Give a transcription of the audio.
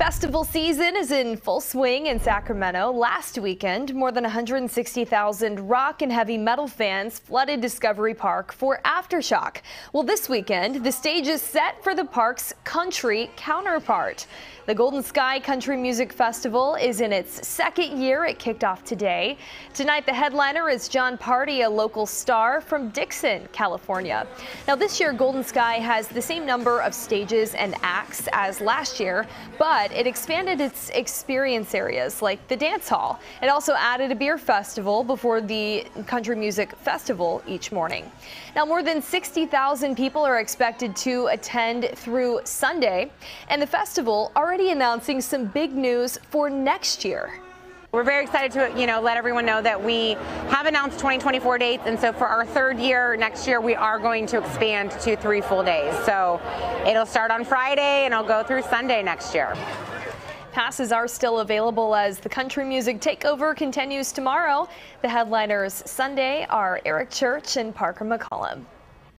Festival season is in full swing in Sacramento. Last weekend, more than 160,000 rock and heavy metal fans flooded Discovery Park for Aftershock. Well, this weekend, the stage is set for the park's country counterpart. The Golden Sky Country Music Festival is in its second year. It kicked off today. Tonight, the headliner is Jon Pardi, a local star from Dixon, California. Now, this year, Golden Sky has the same number of stages and acts as last year, but it expanded its experience areas like the dance hall. It also added a beer festival before the Country Music Festival each morning. Now, more than 60,000 people are expected to attend through Sunday, and the festival already already announcing some big news for next year. We're very excited to, you know, let everyone know that we have announced 2024 dates, and so for our third year next year, we are going to expand to three full days. So it'll start on Friday and it'll go through Sunday next year. Passes are still available as the country music takeover continues tomorrow. The headliners Sunday are Eric Church and Parker McCollum.